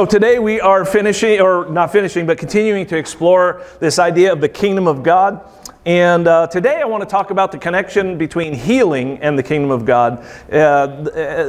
So today we are finishing, or not finishing, but continuing to explore this idea of the kingdom of God. And uh, today I want to talk about the connection between healing and the kingdom of God. Uh,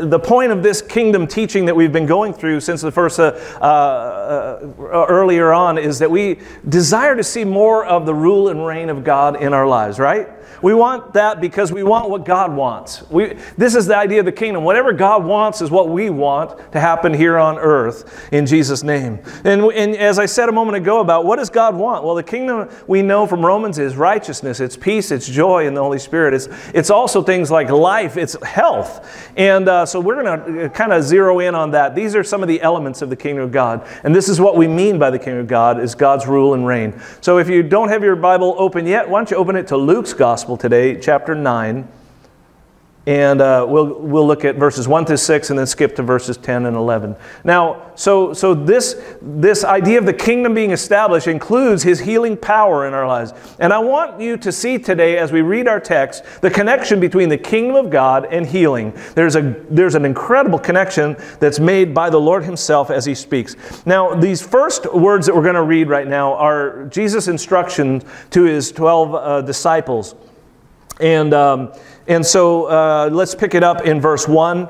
the, point of this kingdom teaching that we've been going through since the first, uh, uh, earlier on, is that we desire to see more of the rule and reign of God in our lives, right? We want that because we want what God wants. We, this is the idea of the kingdom. Whatever God wants is what we want to happen here on earth in Jesus' name. And, and as I said a moment ago about what does God want? Well, the kingdom we know from Romans is righteousness, it's peace, it's joy in the Holy Spirit. It's, it's also things like life, it's health. And uh, so we're going to uh, kind of zero in on that. These are some of the elements of the kingdom of God. And this is what we mean by the kingdom of God is God's rule and reign. So if you don't have your Bible open yet, why don't you open it to Luke's gospel gospel today, chapter 9. And uh, we'll, we'll look at verses 1 to 6 and then skip to verses 10 and 11. Now, so, so this, this idea of the kingdom being established includes his healing power in our lives. And I want you to see today, as we read our text, the connection between the kingdom of God and healing. There's, a, there's an incredible connection that's made by the Lord himself as he speaks. Now, these first words that we're going to read right now are Jesus' instruction to his 12 uh, disciples. And, um, and so uh, let's pick it up in verse 1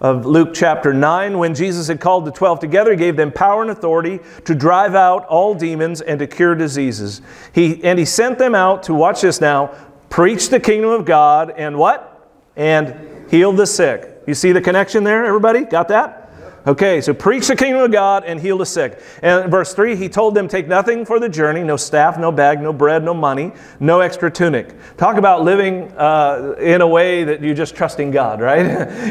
of Luke chapter 9. When Jesus had called the 12 together, he gave them power and authority to drive out all demons and to cure diseases. He, and he sent them out to, watch this now, preach the kingdom of God and what? And heal the sick. You see the connection there, everybody? Got that? Okay, so preach the kingdom of God and heal the sick. And verse 3, he told them, Take nothing for the journey no staff, no bag, no bread, no money, no extra tunic. Talk about living uh, in a way that you're just trusting God, right?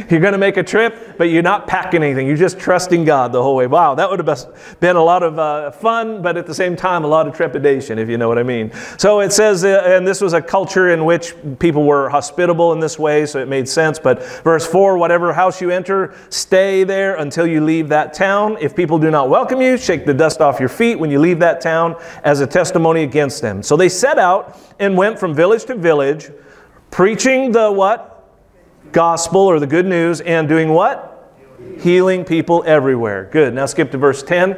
you're going to make a trip, but you're not packing anything. You're just trusting God the whole way. Wow, that would have been a lot of uh, fun, but at the same time, a lot of trepidation, if you know what I mean. So it says, uh, and this was a culture in which people were hospitable in this way, so it made sense. But verse 4 whatever house you enter, stay there until until you leave that town. If people do not welcome you, shake the dust off your feet when you leave that town as a testimony against them. So they set out and went from village to village, preaching the what? Gospel or the good news, and doing what? Healing people everywhere. Good. Now skip to verse 10.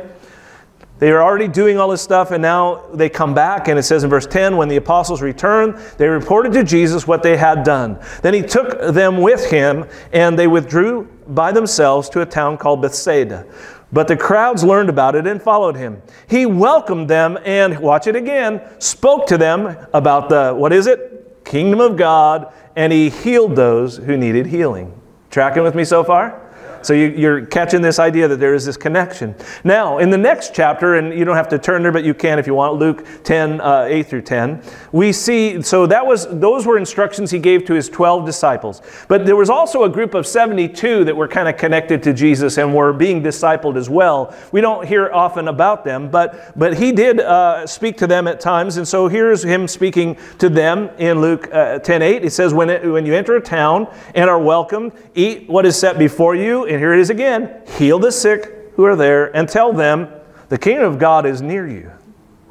They are already doing all this stuff, and now they come back, and it says in verse 10 when the apostles returned, they reported to Jesus what they had done. Then he took them with him, and they withdrew by themselves to a town called Bethsaida. But the crowds learned about it and followed him. He welcomed them and, watch it again, spoke to them about the, what is it? Kingdom of God, and he healed those who needed healing. Tracking with me so far? So you, are catching this idea that there is this connection. Now, in the next chapter, and you don't have to turn there, but you can if you want, Luke 10, uh, 8 through 10, we see, so that was, those were instructions he gave to his 12 disciples. But there was also a group of 72 that were kind of connected to Jesus and were being discipled as well. We don't hear often about them, but, but he did uh, speak to them at times. And so here's him speaking to them in Luke uh, 10, 8. He says, when, it, when you enter a town and are welcomed, eat what is set before you and here it is again heal the sick who are there and tell them the kingdom of God is near you.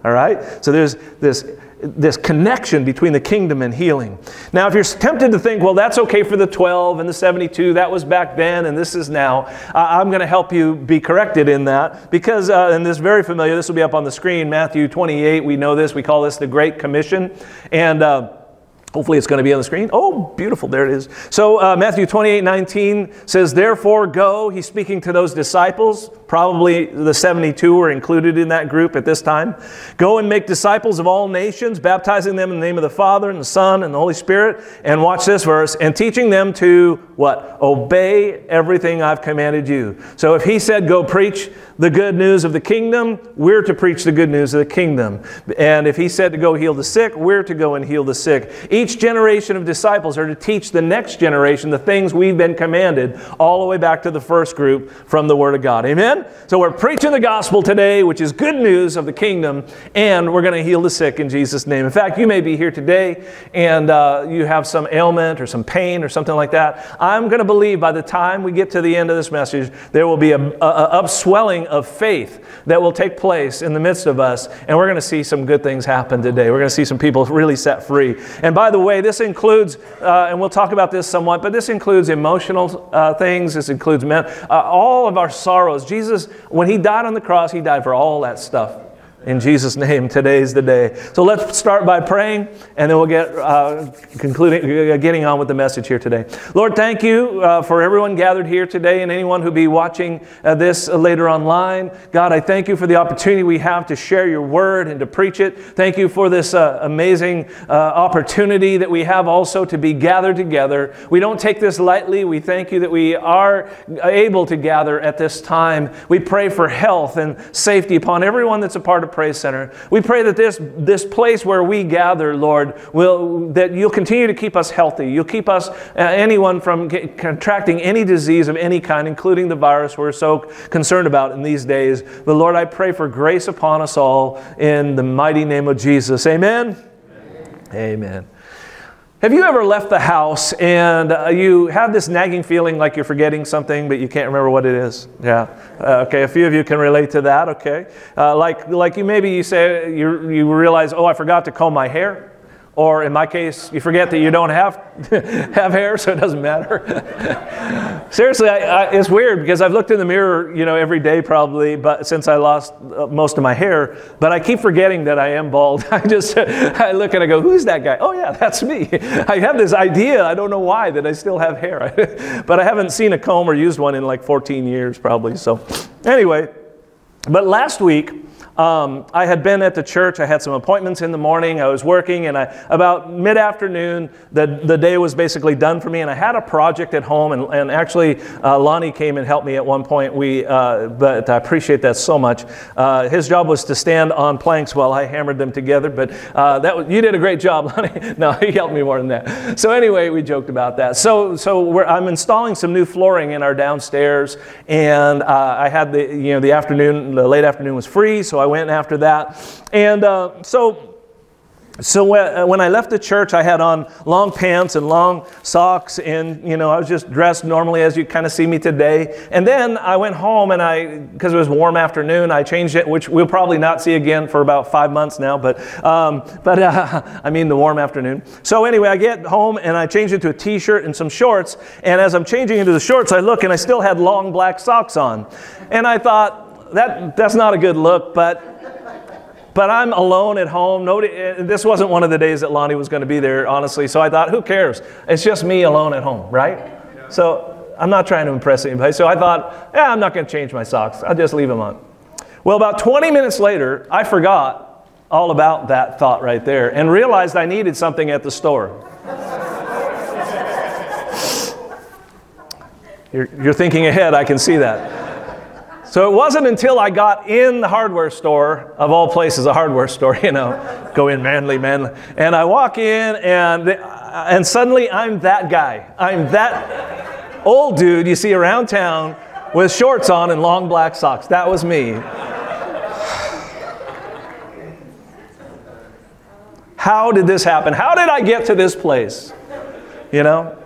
All right? So there's this, this connection between the kingdom and healing. Now, if you're tempted to think, well, that's okay for the 12 and the 72, that was back then and this is now, uh, I'm going to help you be corrected in that because, uh, and this is very familiar, this will be up on the screen, Matthew 28, we know this, we call this the Great Commission. And, uh, Hopefully it's going to be on the screen. Oh, beautiful. There it is. So uh, Matthew 28 19 says, Therefore go. He's speaking to those disciples. Probably the 72 were included in that group at this time. Go and make disciples of all nations, baptizing them in the name of the Father and the Son and the Holy Spirit. And watch this verse, and teaching them to what? Obey everything I've commanded you. So if he said, Go preach the good news of the kingdom, we're to preach the good news of the kingdom. And if he said to go heal the sick, we're to go and heal the sick. Each generation of disciples are to teach the next generation the things we've been commanded, all the way back to the first group from the Word of God. Amen? Amen? So we're preaching the gospel today, which is good news of the kingdom, and we're going to heal the sick in Jesus' name. In fact, you may be here today and uh, you have some ailment or some pain or something like that. I'm going to believe by the time we get to the end of this message, there will be a, a, a upswelling of faith that will take place in the midst of us, and we're going to see some good things happen today. We're going to see some people really set free. And by the way, this includes, uh, and we'll talk about this somewhat, but this includes emotional uh, things, this includes men, uh, all of our sorrows. Jesus, when He died on the cross, He died for all that stuff. In Jesus' name, today's the day. So let's start by praying, and then we'll get uh, concluding, uh, getting on with the message here today. Lord, thank you uh, for everyone gathered here today, and anyone who be watching uh, this later online. God, I thank you for the opportunity we have to share your word and to preach it. Thank you for this uh, amazing uh, opportunity that we have also to be gathered together. We don't take this lightly. We thank you that we are able to gather at this time. We pray for health and safety upon everyone that's a part of Praise Center. We pray that this, this place where we gather, Lord, will, that you'll continue to keep us healthy. You'll keep us, uh, anyone from contracting any disease of any kind, including the virus we're so concerned about in these days. But Lord, I pray for grace upon us all in the mighty name of Jesus. Amen. Amen. Amen. Have you ever left the house and uh, you have this nagging feeling like you're forgetting something, but you can't remember what it is? Yeah. Uh, okay. A few of you can relate to that. Okay. Uh, like, like you maybe you say you you realize, oh, I forgot to comb my hair. Or in my case, you forget that you don't have, have hair, so it doesn't matter. Seriously, I, I, it's weird because I've looked in the mirror, you know, every day probably, but since I lost uh, most of my hair, but I keep forgetting that I am bald. I just, I look and I go, who's that guy? Oh yeah, that's me. I have this idea, I don't know why, that I still have hair. but I haven't seen a comb or used one in like 14 years probably. So anyway, but last week, um, I had been at the church. I had some appointments in the morning. I was working, and I, about mid afternoon, the, the day was basically done for me. And I had a project at home, and, and actually, uh, Lonnie came and helped me at one point. We, uh, but I appreciate that so much. Uh, his job was to stand on planks while I hammered them together, but uh, that was, you did a great job, Lonnie. no, he helped me more than that. So, anyway, we joked about that. So, so I'm installing some new flooring in our downstairs, and uh, I had the, you know, the afternoon, the late afternoon was free, so I I went after that. And uh, so so uh, when I left the church, I had on long pants and long socks, and you know I was just dressed normally as you kind of see me today. And then I went home, and I, because it was warm afternoon, I changed it, which we'll probably not see again for about five months now. But um, but uh, I mean the warm afternoon. So anyway, I get home and I change it to a t-shirt and some shorts. And as I'm changing into the shorts, I look and I still had long black socks on, and I thought that, that's not a good look, but but I'm alone at home. Nobody, eh, this wasn't one of the days that Lonnie was going to be there, honestly. So I thought, who cares? It's just me alone at home, right? Yeah. So I'm not trying to impress anybody. So I thought, yeah, I'm not going to change my socks. I'll just leave them on. Well, about 20 minutes later, I forgot all about that thought right there and realized I needed something at the store. you're, you're thinking ahead, I can see that. So it wasn't until I got in the hardware store, of all places, a hardware store, you know, go in manly, manly, and I walk in and, and suddenly I'm that guy. I'm that old dude you see around town with shorts on and long black socks. That was me. How did this happen? How did I get to this place? You know?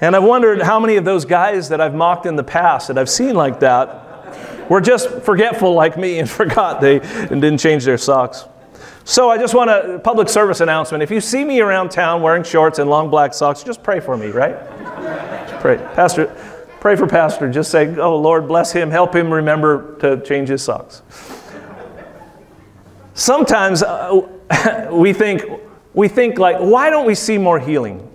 And I've wondered how many of those guys that I've mocked in the past that I've seen like that were just forgetful like me and forgot they and didn't change their socks. So I just want a public service announcement. If you see me around town wearing shorts and long black socks, just pray for me, right? Pray. Pastor, pray for Pastor. Just say, oh, Lord, bless him. Help him remember to change his socks. Sometimes uh, we think, we think like, why don't we see more healing?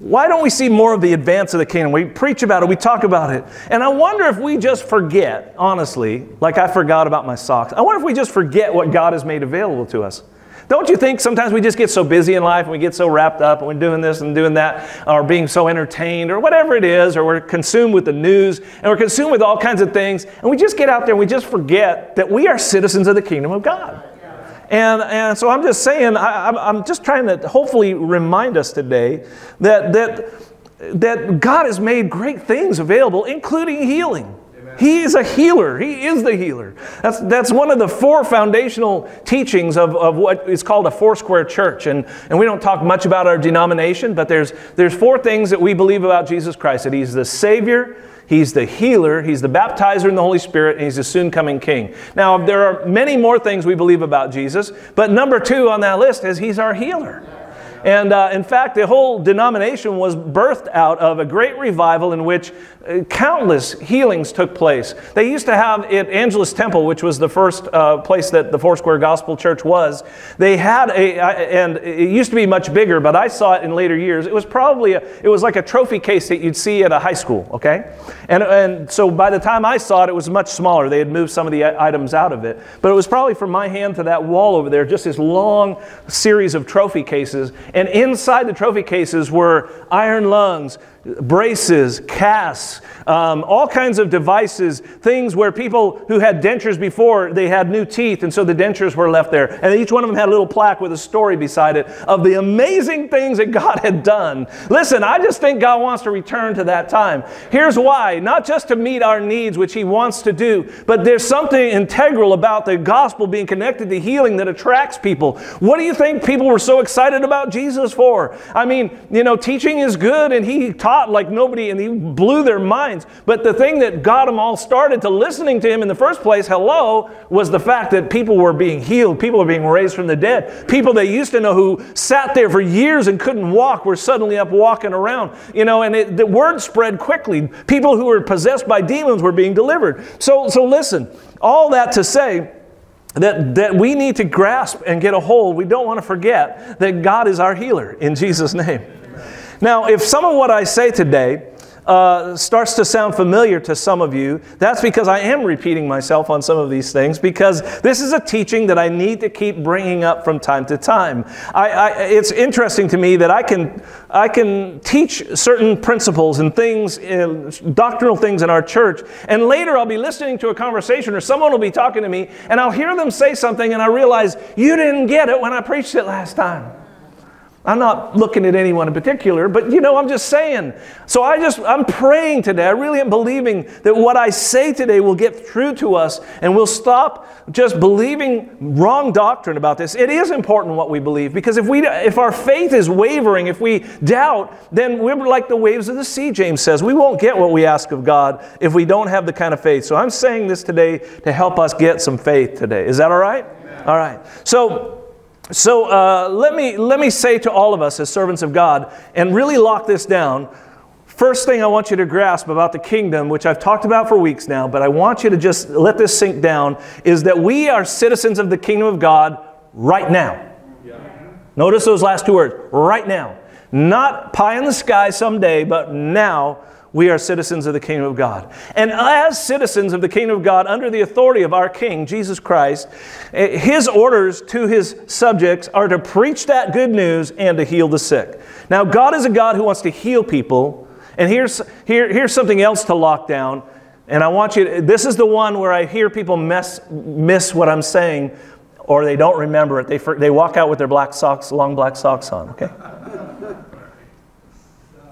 Why don't we see more of the advance of the kingdom? We preach about it, we talk about it. And I wonder if we just forget, honestly, like I forgot about my socks. I wonder if we just forget what God has made available to us. Don't you think sometimes we just get so busy in life and we get so wrapped up and we're doing this and doing that, or being so entertained, or whatever it is, or we're consumed with the news and we're consumed with all kinds of things, and we just get out there and we just forget that we are citizens of the kingdom of God. And, and so I'm just saying, I, I'm just trying to hopefully remind us today that, that, that God has made great things available, including healing. He is a healer. He is the healer. That's, that's one of the four foundational teachings of, of what is called a Foursquare church. And, and we don't talk much about our denomination, but there's, there's four things that we believe about Jesus Christ that He's the Savior, He's the healer, He's the baptizer in the Holy Spirit, and He's the soon coming King. Now, there are many more things we believe about Jesus, but number two on that list is He's our healer. And uh, in fact, the whole denomination was birthed out of a great revival in which uh, countless healings took place. They used to have at Angelus Temple, which was the first uh, place that the Foursquare Gospel Church was. They had a, and it used to be much bigger, but I saw it in later years. It was probably a, it was like a trophy case that you'd see at a high school. Okay, and and so by the time I saw it, it was much smaller. They had moved some of the items out of it, but it was probably from my hand to that wall over there, just this long series of trophy cases. And inside the trophy cases were iron lungs, braces, casts, um, all kinds of devices, things where people who had dentures before, they had new teeth, and so the dentures were left there. And each one of them had a little plaque with a story beside it of the amazing things that God had done. Listen, I just think God wants to return to that time. Here's why not just to meet our needs, which He wants to do, but there's something integral about the gospel being connected to healing that attracts people. What do you think people were so excited about Jesus for? I mean, you know, teaching is good, and He taught taught like nobody, and he blew their minds. But the thing that got them all started to listening to him in the first place, hello, was the fact that people were being healed. People were being raised from the dead. People they used to know who sat there for years and couldn't walk were suddenly up walking around. You know, and it, the word spread quickly. People who were possessed by demons were being delivered. So, so listen, all that to say, that, that we need to grasp and get a hold. We don't want to forget that God is our healer in Jesus' name. Now, if some of what I say today uh, starts to sound familiar to some of you, that's because I am repeating myself on some of these things because this is a teaching that I need to keep bringing up from time to time. I, I, it's interesting to me that I can, I can teach certain principles and things, doctrinal things in our church, and later I'll be listening to a conversation or someone will be talking to me, and I'll hear them say something, and I realize you didn't get it when I preached it last time. I'm not looking at anyone in particular, but you know, I'm just saying. So I just, I'm praying today. I really am believing that what I say today will get through to us and we'll stop just believing wrong doctrine about this. It is important what we believe because if we, if our faith is wavering, if we doubt, then we're like the waves of the sea, James says. We won't get what we ask of God if we don't have the kind of faith. So I'm saying this today to help us get some faith today. Is that all right? Amen. All right. So, so uh, let, me, let me say to all of us as servants of God and really lock this down. First thing I want you to grasp about the kingdom, which I've talked about for weeks now, but I want you to just let this sink down, is that we are citizens of the kingdom of God right now. Yeah. Notice those last two words right now. Not pie in the sky someday, but now we are citizens of the kingdom of God. And as citizens of the kingdom of God, under the authority of our King, Jesus Christ, eh, his orders to his subjects are to preach that good news and to heal the sick. Now, God is a God who wants to heal people. And here's, here, here's something else to lock down. And I want you to, this is the one where I hear people mess, miss what I'm saying or they don't remember it. They, they walk out with their black socks, long black socks on, okay?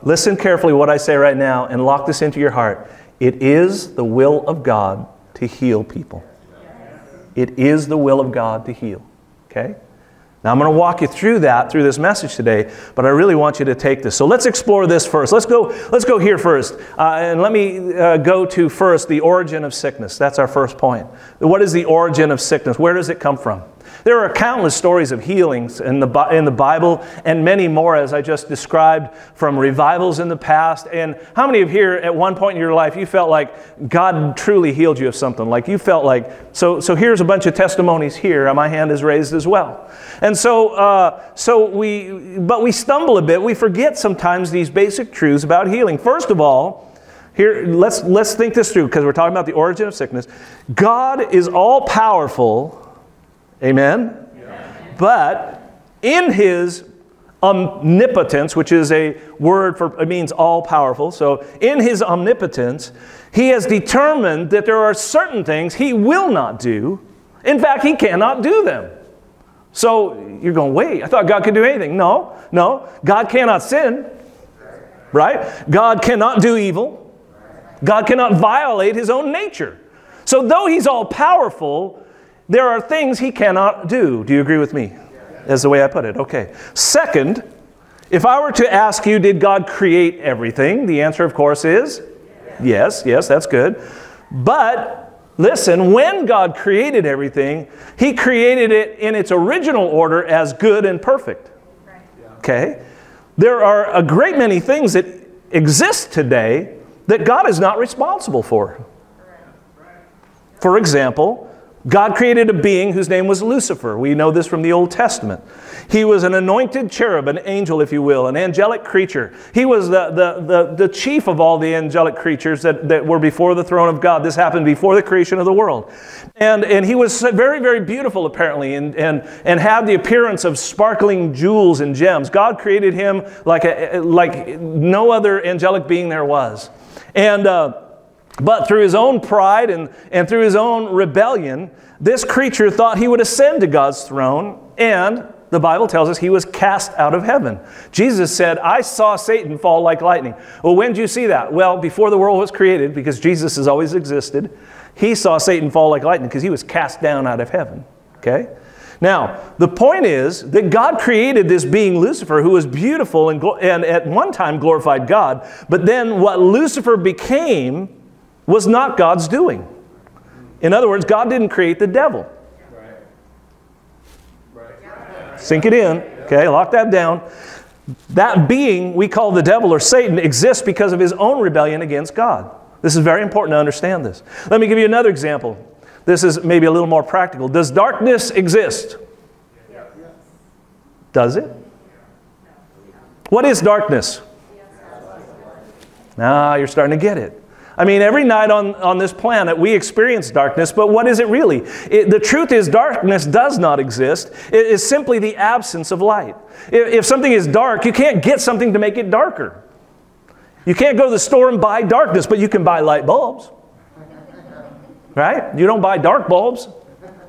Listen carefully what I say right now and lock this into your heart. It is the will of God to heal people. It is the will of God to heal. Okay? Now, I'm going to walk you through that through this message today, but I really want you to take this. So let's explore this first. Let's go, let's go here first. Uh, and let me uh, go to first the origin of sickness. That's our first point. What is the origin of sickness? Where does it come from? There are countless stories of healings in the, in the Bible and many more, as I just described, from revivals in the past. And how many of here at one point in your life you felt like God truly healed you of something? Like you felt like, so, so here's a bunch of testimonies here. My hand is raised as well. And so, uh, so we, but we stumble a bit. We forget sometimes these basic truths about healing. First of all, here, let's, let's think this through because we're talking about the origin of sickness. God is all powerful Amen? Yeah. But in his omnipotence, which is a word for, it means all powerful. So in his omnipotence, he has determined that there are certain things he will not do. In fact, he cannot do them. So you're going, wait, I thought God could do anything. No, no. God cannot sin, right? God cannot do evil. God cannot violate his own nature. So, though he's all powerful, there are things he cannot do. Do you agree with me? That's the way I put it. Okay. Second, if I were to ask you, did God create everything? The answer, of course, is yes. Yes, that's good. But listen, when God created everything, He created it in its original order as good and perfect. Okay? There are a great many things that exist today that God is not responsible for. For example, God created a being whose name was Lucifer. We know this from the Old Testament. He was an anointed cherub, an angel, if you will, an angelic creature. He was the, the, the, the, chief of all the angelic creatures that, that were before the throne of God. This happened before the creation of the world. And, and he was very, very beautiful, apparently, and, and, and had the appearance of sparkling jewels and gems. God created him like, a, like no other angelic being there was. And. Uh, but through his own pride and, and through his own rebellion, this creature thought he would ascend to God's throne, and the Bible tells us he was cast out of heaven. Jesus said, I saw Satan fall like lightning. Well, when did you see that? Well, before the world was created, because Jesus has always existed, he saw Satan fall like lightning because he was cast down out of heaven. Okay? Now, the point is that God created this being Lucifer who was beautiful and, and at one time glorified God, but then what Lucifer became was not God's doing. In other words, God didn't create the devil. Sink it in. Okay, lock that down. That being we call the devil or Satan exists because of his own rebellion against God. This is very important to understand this. Let me give you another example. This is maybe a little more practical. Does darkness exist? Does it? What is darkness? Now ah, you're starting to get it. I mean, every night on, on this planet we experience darkness, but what is it really? It, the truth is, darkness does not exist. It is simply the absence of light. If, if something is dark, you can't get something to make it darker. You can't go to the store and buy darkness, but you can buy light bulbs. Right? You don't buy dark bulbs.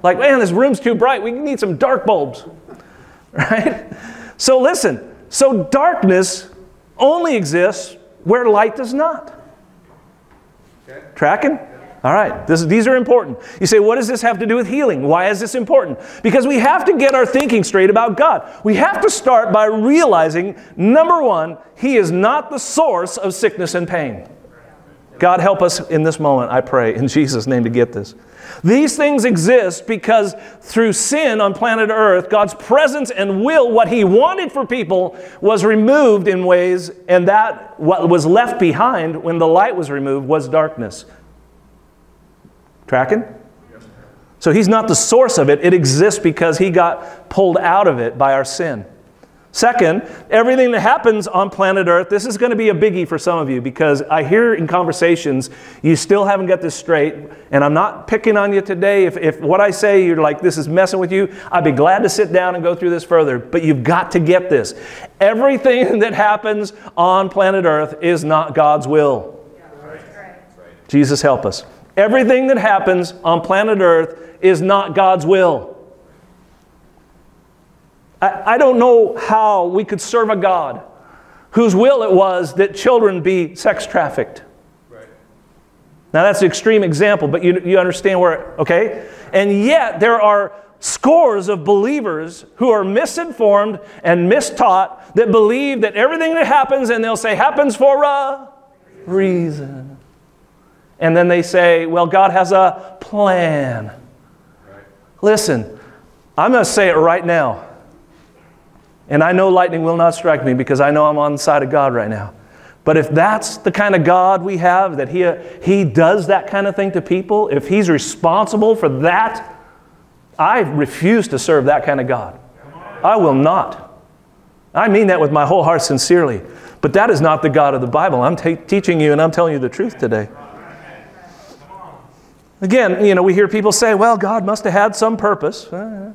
Like, man, this room's too bright. We need some dark bulbs. Right? So listen, so darkness only exists where light does not. Tracking? All right, this, these are important. You say, what does this have to do with healing? Why is this important? Because we have to get our thinking straight about God. We have to start by realizing number one, He is not the source of sickness and pain. God help us in this moment, I pray, in Jesus' name to get this. These things exist because through sin on planet Earth, God's presence and will, what He wanted for people, was removed in ways, and that what was left behind when the light was removed was darkness. Tracking? So He's not the source of it, it exists because He got pulled out of it by our sin. Second, everything that happens on planet Earth, this is going to be a biggie for some of you because I hear in conversations you still haven't got this straight. And I'm not picking on you today. If, if what I say you're like, this is messing with you, I'd be glad to sit down and go through this further. But you've got to get this. Everything that happens on planet Earth is not God's will. Jesus help us. Everything that happens on planet Earth is not God's will. I, I don't know how we could serve a God whose will it was that children be sex trafficked. Right. Now, that's an extreme example, but you, you understand where, okay? And yet, there are scores of believers who are misinformed and mistaught that believe that everything that happens, and they'll say, happens for a reason. And then they say, well, God has a plan. Right. Listen, I'm going to say it right now. And I know lightning will not strike me because I know I'm on the side of God right now. But if that's the kind of God we have, that he, he does that kind of thing to people, if He's responsible for that, I refuse to serve that kind of God. I will not. I mean that with my whole heart sincerely. But that is not the God of the Bible. I'm teaching you and I'm telling you the truth today. Again, you know, we hear people say, well, God must have had some purpose. Uh,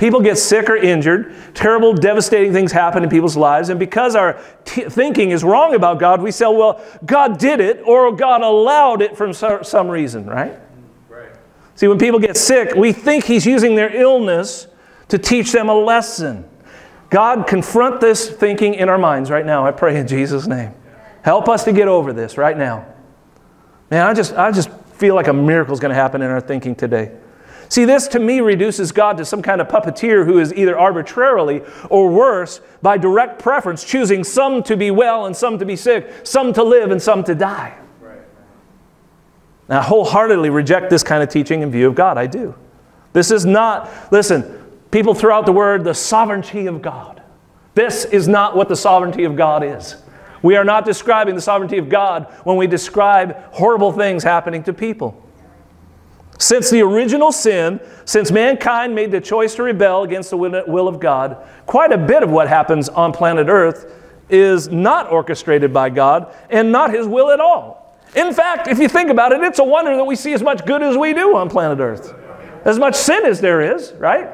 People get sick or injured. Terrible, devastating things happen in people's lives. And because our t- thinking is wrong about God, we say, well, God did it or God allowed it for so- some reason, right? right? See, when people get sick, we think He's using their illness to teach them a lesson. God, confront this thinking in our minds right now. I pray in Jesus' name. Help us to get over this right now. Man, I just, I just feel like a miracle is going to happen in our thinking today. See, this to me reduces God to some kind of puppeteer who is either arbitrarily or worse, by direct preference, choosing some to be well and some to be sick, some to live and some to die. Now, I wholeheartedly reject this kind of teaching and view of God. I do. This is not, listen, people throw out the word the sovereignty of God. This is not what the sovereignty of God is. We are not describing the sovereignty of God when we describe horrible things happening to people. Since the original sin, since mankind made the choice to rebel against the will of God, quite a bit of what happens on planet Earth is not orchestrated by God and not His will at all. In fact, if you think about it, it's a wonder that we see as much good as we do on planet Earth. As much sin as there is, right?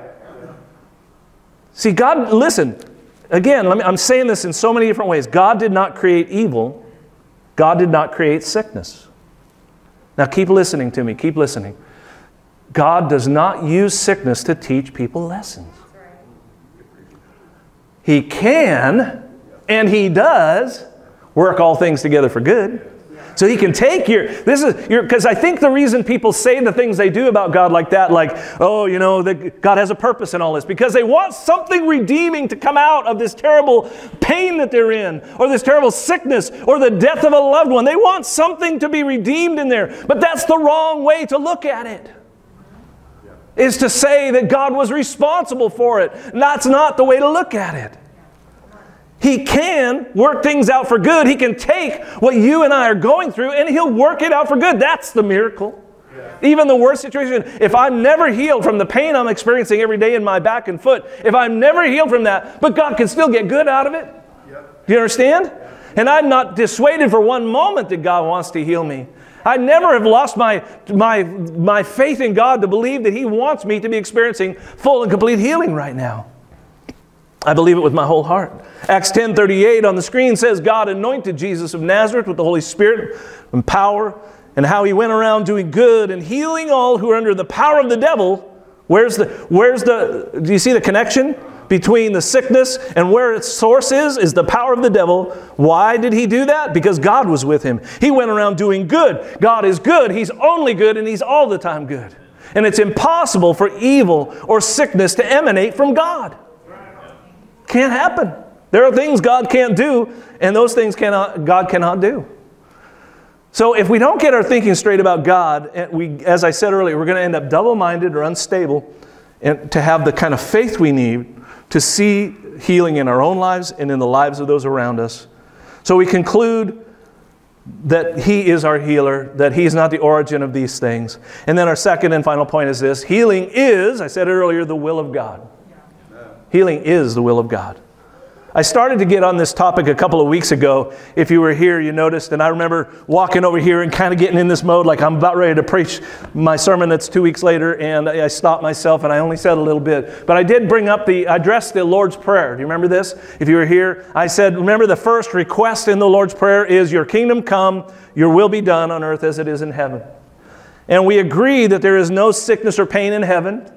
See, God, listen, again, me, I'm saying this in so many different ways. God did not create evil, God did not create sickness. Now, keep listening to me, keep listening. God does not use sickness to teach people lessons. He can, and He does, work all things together for good. So he can take your, this is your, because I think the reason people say the things they do about God like that, like, oh, you know, that God has a purpose in all this, because they want something redeeming to come out of this terrible pain that they're in, or this terrible sickness, or the death of a loved one. They want something to be redeemed in there. But that's the wrong way to look at it is to say that God was responsible for it. That's not the way to look at it. He can work things out for good. He can take what you and I are going through and He'll work it out for good. That's the miracle. Yeah. Even the worst situation, if I'm never healed from the pain I'm experiencing every day in my back and foot, if I'm never healed from that, but God can still get good out of it. Yep. Do you understand? And I'm not dissuaded for one moment that God wants to heal me. I never have lost my, my, my faith in God to believe that He wants me to be experiencing full and complete healing right now. I believe it with my whole heart. Acts 10:38 on the screen says God anointed Jesus of Nazareth with the Holy Spirit and power and how he went around doing good and healing all who are under the power of the devil. Where's the where's the do you see the connection? Between the sickness and where its source is, is the power of the devil. Why did he do that? Because God was with him. He went around doing good. God is good. He's only good and he's all the time good. And it's impossible for evil or sickness to emanate from God. Can't happen. There are things God can't do, and those things cannot, God cannot do. So if we don't get our thinking straight about God, eh, we, as I said earlier, we're going to end up double-minded or unstable, and to have the kind of faith we need to see healing in our own lives and in the lives of those around us. So we conclude that He is our healer, that He is not the origin of these things. And then our second and final point is this healing is, I said earlier, the will of God. Healing is the will of God. I started to get on this topic a couple of weeks ago. If you were here, you noticed, and I remember walking over here and kind of getting in this mode like I'm about ready to preach my sermon that's two weeks later, and I stopped myself and I only said a little bit. But I did bring up the, I addressed the Lord's Prayer. Do you remember this? If you were here, I said, remember the first request in the Lord's Prayer is, Your kingdom come, your will be done on earth as it is in heaven. And we agree that there is no sickness or pain in heaven.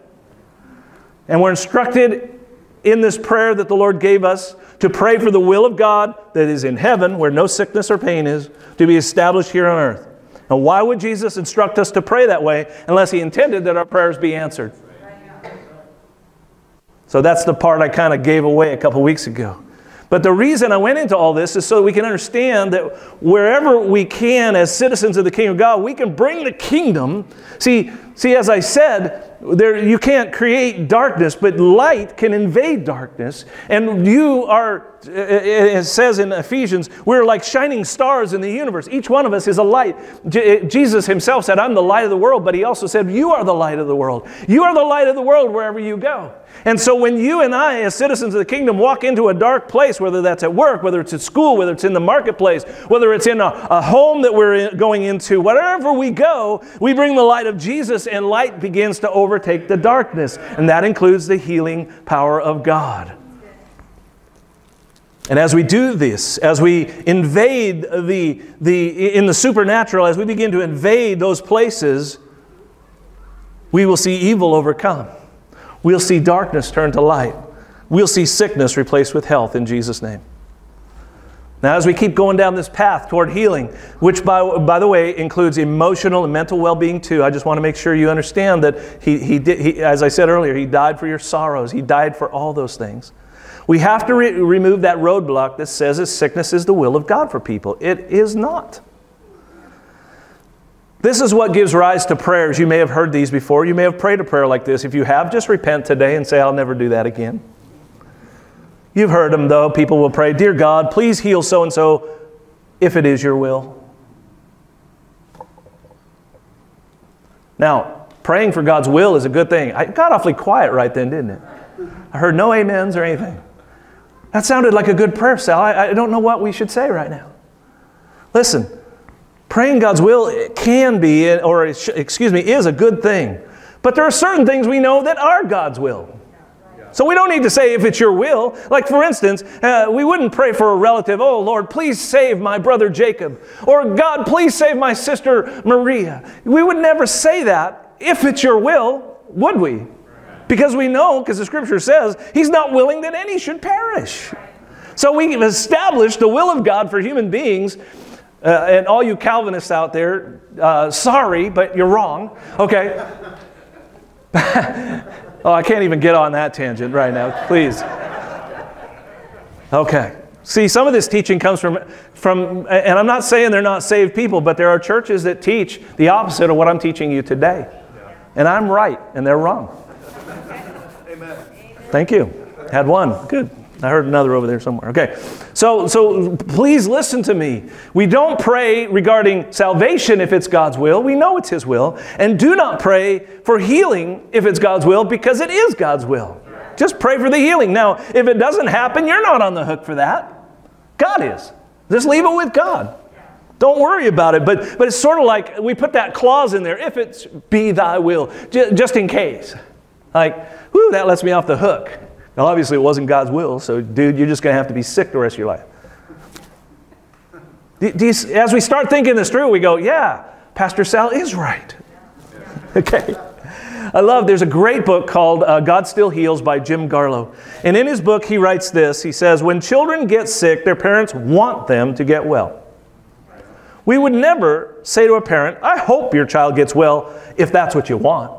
And we're instructed in this prayer that the Lord gave us to pray for the will of God that is in heaven, where no sickness or pain is, to be established here on earth. And why would Jesus instruct us to pray that way unless he intended that our prayers be answered? So that's the part I kind of gave away a couple weeks ago. But the reason I went into all this is so that we can understand that wherever we can, as citizens of the kingdom of God, we can bring the kingdom. See, see, as I said, there, you can't create darkness, but light can invade darkness. And you are, it says in Ephesians, we're like shining stars in the universe. Each one of us is a light. Jesus himself said, I'm the light of the world, but he also said, You are the light of the world. You are the light of the world wherever you go. And so when you and I, as citizens of the kingdom, walk into a dark place, whether that's at work, whether it's at school, whether it's in the marketplace, whether it's in a, a home that we're going into, wherever we go, we bring the light of Jesus and light begins to overtake the darkness. And that includes the healing power of God. And as we do this, as we invade the, the, in the supernatural, as we begin to invade those places, we will see evil overcome. We'll see darkness turn to light. We'll see sickness replaced with health in Jesus' name. Now, as we keep going down this path toward healing, which, by, by the way, includes emotional and mental well being too, I just want to make sure you understand that he, he did, he, as I said earlier, He died for your sorrows, He died for all those things. We have to re- remove that roadblock that says that sickness is the will of God for people. It is not. This is what gives rise to prayers. You may have heard these before. You may have prayed a prayer like this. If you have, just repent today and say, I'll never do that again. You've heard them, though. People will pray, Dear God, please heal so and so if it is your will. Now, praying for God's will is a good thing. I got awfully quiet right then, didn't it? I heard no amens or anything. That sounded like a good prayer, Sal. I, I don't know what we should say right now. Listen, praying God's will can be, or excuse me, is a good thing. But there are certain things we know that are God's will. So we don't need to say if it's your will. Like, for instance, uh, we wouldn't pray for a relative, oh, Lord, please save my brother Jacob. Or, God, please save my sister Maria. We would never say that if it's your will, would we? Because we know, because the scripture says, He's not willing that any should perish. So we've established the will of God for human beings. Uh, and all you Calvinists out there, uh, sorry, but you're wrong. Okay. Oh, I can't even get on that tangent right now. Please. Okay. See, some of this teaching comes from, from, and I'm not saying they're not saved people, but there are churches that teach the opposite of what I'm teaching you today. And I'm right, and they're wrong. Thank you. Had one. Good. I heard another over there somewhere. Okay. So, so please listen to me. We don't pray regarding salvation if it's God's will. We know it's His will. And do not pray for healing if it's God's will because it is God's will. Just pray for the healing. Now, if it doesn't happen, you're not on the hook for that. God is. Just leave it with God. Don't worry about it. But, but it's sort of like we put that clause in there if it's be thy will, just in case. Like, whoo, that lets me off the hook. Now, obviously, it wasn't God's will, so, dude, you're just going to have to be sick the rest of your life. Do you, as we start thinking this through, we go, yeah, Pastor Sal is right. okay. I love, there's a great book called uh, God Still Heals by Jim Garlow. And in his book, he writes this He says, When children get sick, their parents want them to get well. We would never say to a parent, I hope your child gets well if that's what you want.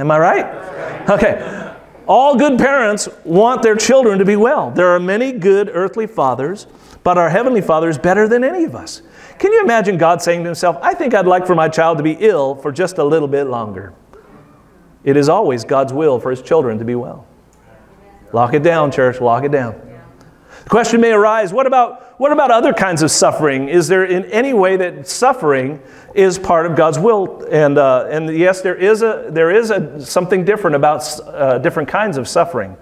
Am I right? Okay. All good parents want their children to be well. There are many good earthly fathers, but our Heavenly Father is better than any of us. Can you imagine God saying to Himself, I think I'd like for my child to be ill for just a little bit longer? It is always God's will for His children to be well. Lock it down, church, lock it down. The question may arise what about, what about other kinds of suffering? Is there in any way that suffering is part of God's will? And, uh, and yes, there is, a, there is a, something different about uh, different kinds of suffering.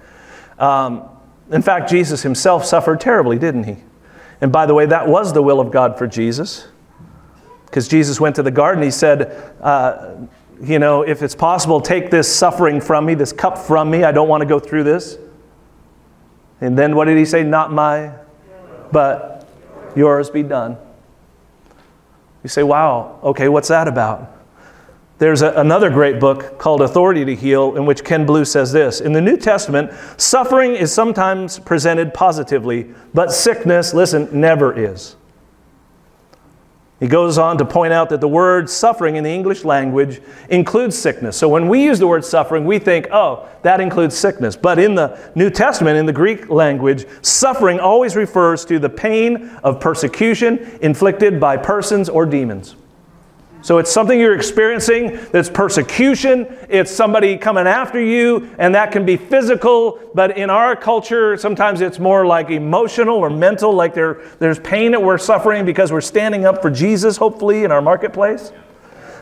Um, in fact, Jesus himself suffered terribly, didn't he? And by the way, that was the will of God for Jesus. Because Jesus went to the garden, he said, uh, You know, if it's possible, take this suffering from me, this cup from me. I don't want to go through this. And then what did he say? Not my, but yours be done. You say, wow, okay, what's that about? There's a, another great book called Authority to Heal, in which Ken Blue says this In the New Testament, suffering is sometimes presented positively, but sickness, listen, never is. He goes on to point out that the word suffering in the English language includes sickness. So when we use the word suffering, we think, oh, that includes sickness. But in the New Testament, in the Greek language, suffering always refers to the pain of persecution inflicted by persons or demons. So it's something you're experiencing that's persecution. It's somebody coming after you, and that can be physical. But in our culture, sometimes it's more like emotional or mental, like there, there's pain that we're suffering because we're standing up for Jesus, hopefully, in our marketplace.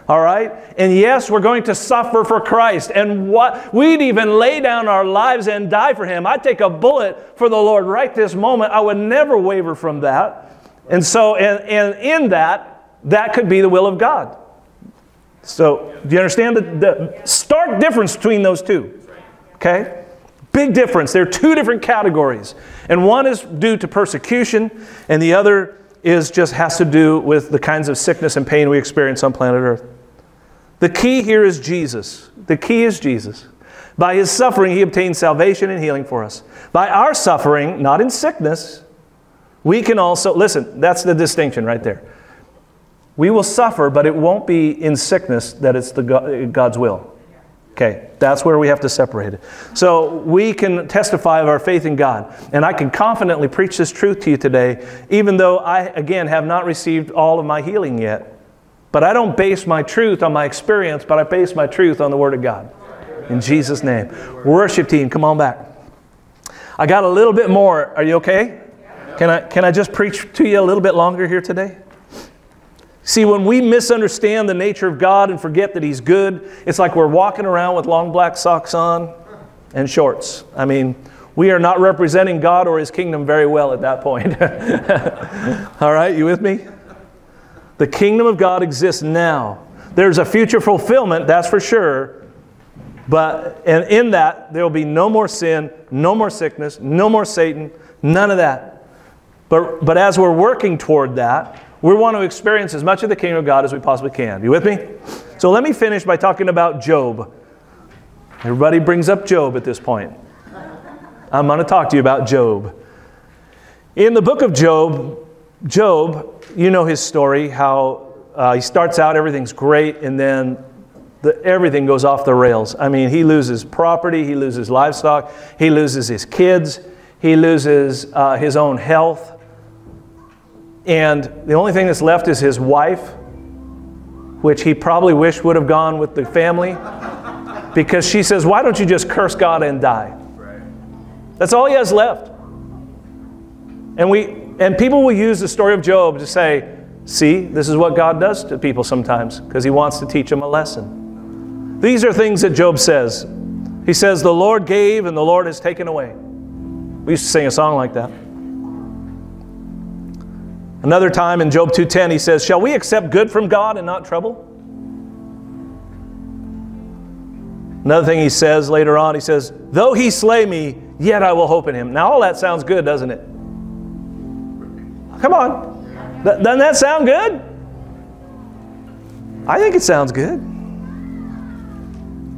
All right? And yes, we're going to suffer for Christ. And what we'd even lay down our lives and die for Him. I'd take a bullet for the Lord right this moment. I would never waver from that. And so, and, and in that, that could be the will of God. So, do you understand the, the stark difference between those two? Okay? Big difference. They're two different categories. And one is due to persecution, and the other is just has to do with the kinds of sickness and pain we experience on planet Earth. The key here is Jesus. The key is Jesus. By his suffering, he obtained salvation and healing for us. By our suffering, not in sickness, we can also, listen, that's the distinction right there. We will suffer, but it won't be in sickness that it's the God's will. Okay, that's where we have to separate it. So we can testify of our faith in God. And I can confidently preach this truth to you today, even though I, again, have not received all of my healing yet. But I don't base my truth on my experience, but I base my truth on the Word of God. In Jesus' name. Worship team, come on back. I got a little bit more. Are you okay? Can I, can I just preach to you a little bit longer here today? See, when we misunderstand the nature of God and forget that He's good, it's like we're walking around with long black socks on and shorts. I mean, we are not representing God or His kingdom very well at that point. All right, you with me? The kingdom of God exists now. There's a future fulfillment, that's for sure. But and in that, there will be no more sin, no more sickness, no more Satan, none of that. But, but as we're working toward that, we want to experience as much of the kingdom of God as we possibly can. You with me? So let me finish by talking about Job. Everybody brings up Job at this point. I'm going to talk to you about Job. In the book of Job, Job, you know his story, how uh, he starts out, everything's great, and then the, everything goes off the rails. I mean, he loses property, he loses livestock, he loses his kids, he loses uh, his own health. And the only thing that's left is his wife, which he probably wished would have gone with the family, because she says, Why don't you just curse God and die? That's all he has left. And, we, and people will use the story of Job to say, See, this is what God does to people sometimes because he wants to teach them a lesson. These are things that Job says. He says, The Lord gave and the Lord has taken away. We used to sing a song like that. Another time in Job 2:10 he says, "Shall we accept good from God and not trouble?" Another thing he says later on, he says, "Though he slay me, yet I will hope in him." Now all that sounds good, doesn't it? Come on. Doesn't that sound good? I think it sounds good.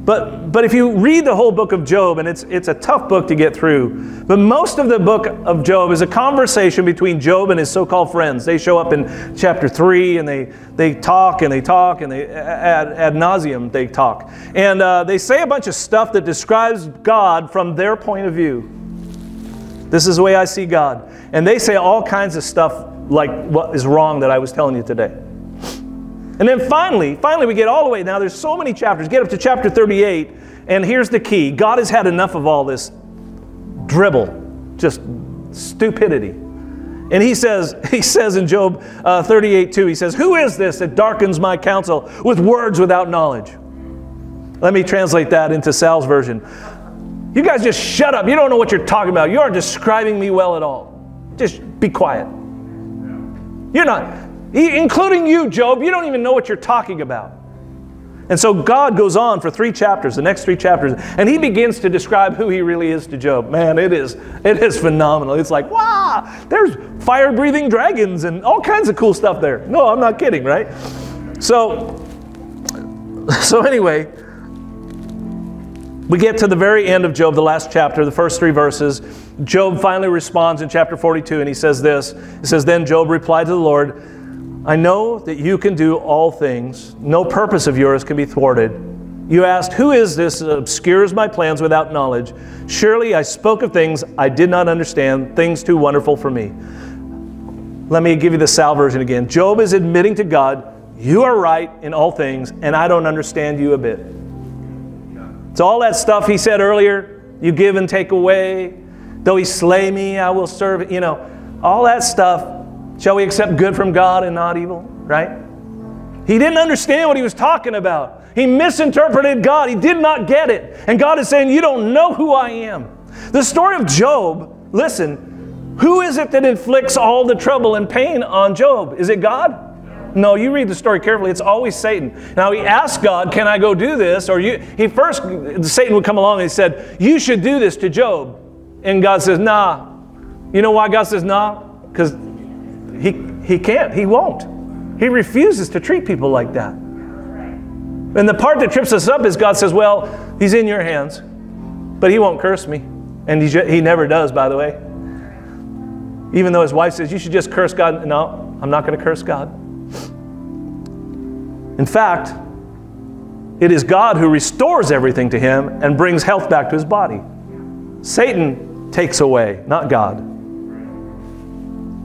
But, but if you read the whole book of Job, and it's, it's a tough book to get through, but most of the book of Job is a conversation between Job and his so called friends. They show up in chapter 3 and they, they talk and they talk and they ad, ad nauseum they talk. And uh, they say a bunch of stuff that describes God from their point of view. This is the way I see God. And they say all kinds of stuff like what is wrong that I was telling you today. And then finally, finally, we get all the way. Now, there's so many chapters. Get up to chapter 38, and here's the key God has had enough of all this dribble, just stupidity. And he says, he says in Job uh, 38 2, he says, Who is this that darkens my counsel with words without knowledge? Let me translate that into Sal's version. You guys just shut up. You don't know what you're talking about. You aren't describing me well at all. Just be quiet. You're not, including you, Job, you don't even know what you're talking about. And so God goes on for three chapters, the next three chapters, and he begins to describe who he really is to Job. Man, it is it is phenomenal. It's like, wow, there's fire-breathing dragons and all kinds of cool stuff there. No, I'm not kidding, right? So so anyway, we get to the very end of Job, the last chapter, the first three verses. Job finally responds in chapter 42, and he says this. He says, Then Job replied to the Lord, I know that you can do all things. No purpose of yours can be thwarted. You asked, Who is this that obscures my plans without knowledge? Surely I spoke of things I did not understand, things too wonderful for me. Let me give you the Sal version again. Job is admitting to God, You are right in all things, and I don't understand you a bit. It's all that stuff he said earlier you give and take away. Though he slay me, I will serve. You know, all that stuff Shall we accept good from God and not evil? Right? He didn't understand what he was talking about. He misinterpreted God. He did not get it. And God is saying, You don't know who I am. The story of Job, listen, who is it that inflicts all the trouble and pain on Job? Is it God? No, you read the story carefully. It's always Satan. Now he asked God, "Can I go do this?" Or you, he first Satan would come along and he said, "You should do this to Job," and God says, "Nah." You know why God says nah? Because he, he can't, he won't. He refuses to treat people like that. And the part that trips us up is God says, Well, he's in your hands. But he won't curse me. And he, he never does, by the way. Even though his wife says, You should just curse God. No, I'm not going to curse God. In fact, it is God who restores everything to him and brings health back to his body. Satan takes away, not God.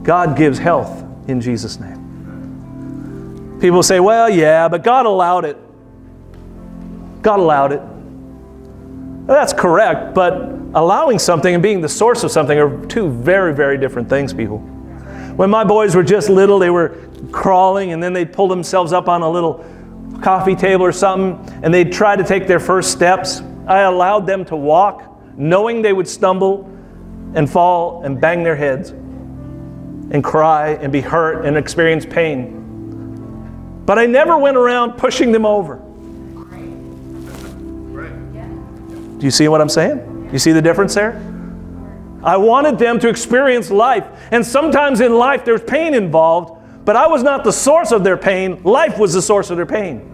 God gives health in Jesus' name. People say, well, yeah, but God allowed it. God allowed it. That's correct, but allowing something and being the source of something are two very, very different things, people. When my boys were just little, they were crawling and then they'd pull themselves up on a little coffee table or something and they'd try to take their first steps. I allowed them to walk, knowing they would stumble and fall and bang their heads and cry and be hurt and experience pain. But I never went around pushing them over. Do you see what I'm saying? You see the difference there? I wanted them to experience life. And sometimes in life there's pain involved, but I was not the source of their pain. Life was the source of their pain.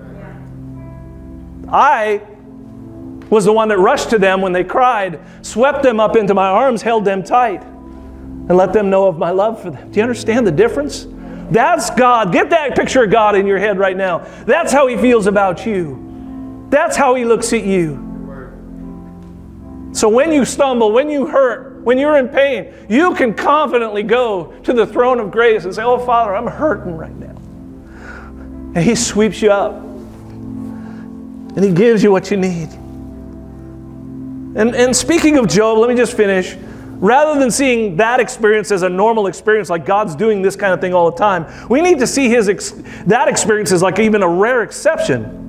I was the one that rushed to them when they cried, swept them up into my arms, held them tight, and let them know of my love for them. Do you understand the difference? That's God. Get that picture of God in your head right now. That's how He feels about you. That's how He looks at you. So when you stumble, when you hurt, when you're in pain, you can confidently go to the throne of grace and say, Oh, Father, I'm hurting right now. And He sweeps you up and He gives you what you need. And, and speaking of Job, let me just finish. Rather than seeing that experience as a normal experience, like God's doing this kind of thing all the time, we need to see his ex- that experience as like even a rare exception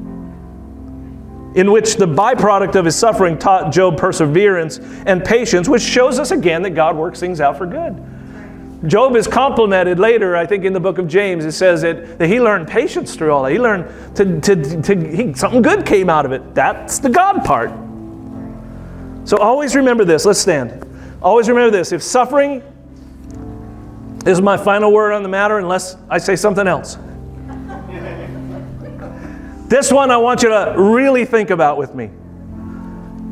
in which the byproduct of his suffering taught Job perseverance and patience, which shows us again that God works things out for good. Job is complimented later, I think in the book of James, it says that, that he learned patience through all that. He learned to, to, to he, something good came out of it. That's the God part. So always remember this. Let's stand. Always remember this. If suffering is my final word on the matter, unless I say something else. this one I want you to really think about with me.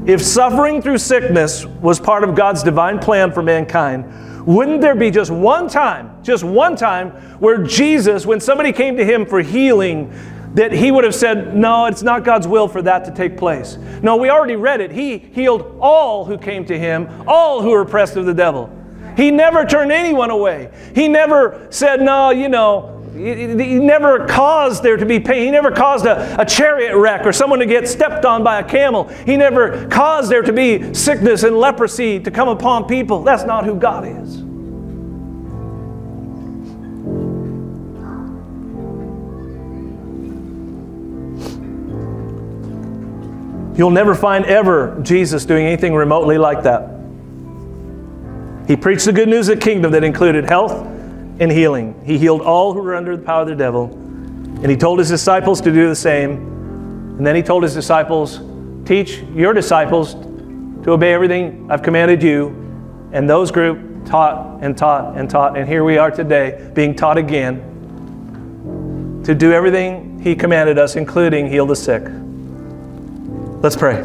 If suffering through sickness was part of God's divine plan for mankind, wouldn't there be just one time, just one time, where Jesus, when somebody came to him for healing, that he would have said, No, it's not God's will for that to take place. No, we already read it. He healed all who came to him, all who were oppressed of the devil. He never turned anyone away. He never said, No, you know, he never caused there to be pain. He never caused a, a, chariot wreck or someone to get stepped on by a camel. He never caused there to be sickness and leprosy to come upon people. That's not who God is. You'll never find ever Jesus doing anything remotely like that. He preached the good news of the kingdom that included health and healing. He healed all who were under the power of the devil. And he told his disciples to do the same. And then he told his disciples, Teach your disciples to obey everything I've commanded you. And those group taught and taught and taught. And here we are today being taught again to do everything he commanded us, including heal the sick. Let's pray.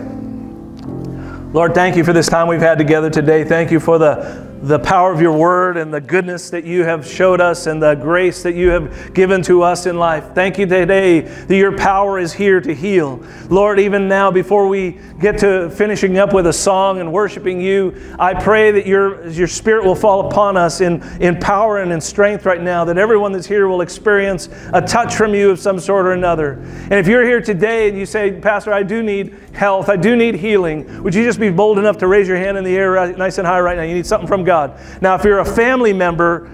Lord, thank you for this time we've had together today. Thank you for the the power of your word and the goodness that you have showed us and the grace that you have given to us in life. Thank you today that your power is here to heal. Lord, even now, before we get to finishing up with a song and worshiping you, I pray that your, your spirit will fall upon us in, in power and in strength right now, that everyone that's here will experience a touch from you of some sort or another. And if you're here today and you say, Pastor, I do need health, I do need healing, would you just be bold enough to raise your hand in the air nice and high right now? You need something from God. God. Now, if you're a family member,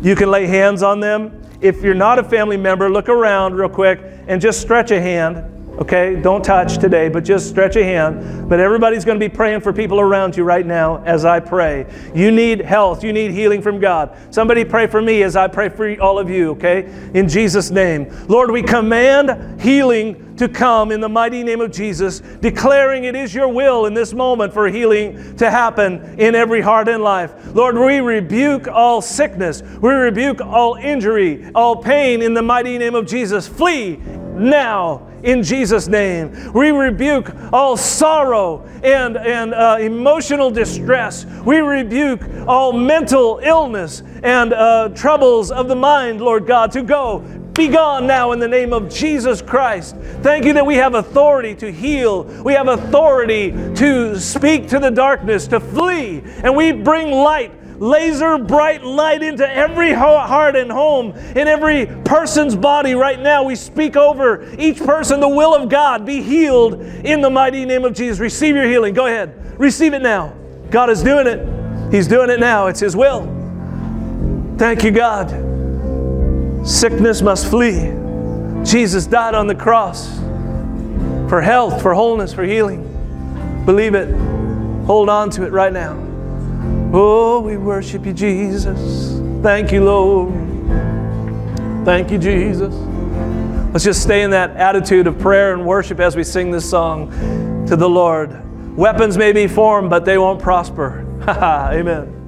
you can lay hands on them. If you're not a family member, look around real quick and just stretch a hand. Okay, don't touch today, but just stretch a hand. But everybody's going to be praying for people around you right now as I pray. You need health, you need healing from God. Somebody pray for me as I pray for all of you, okay? In Jesus' name. Lord, we command healing to come in the mighty name of Jesus, declaring it is your will in this moment for healing to happen in every heart and life. Lord, we rebuke all sickness, we rebuke all injury, all pain in the mighty name of Jesus. Flee now in Jesus' name. We rebuke all sorrow and, and uh, emotional distress. We rebuke all mental illness and uh, troubles of the mind, Lord God, to go. Be gone now in the name of Jesus Christ. Thank you that we have authority to heal. We have authority to speak to the darkness, to flee. And we bring light laser bright light into every heart and home, in every person's body right now. We speak over each person the will of God. Be healed in the mighty name of Jesus. Receive your healing. Go ahead. Receive it now. God is doing it. He's doing it now. It's His will. Thank you, God. Sickness must flee. Jesus died on the cross for health, for wholeness, for healing. Believe it. Hold on to it right now. Oh, we worship you, Jesus. Thank you, Lord. Thank you, Jesus. Let's just stay in that attitude of prayer and worship as we sing this song to the Lord. Weapons may be formed, but they won't prosper. Amen.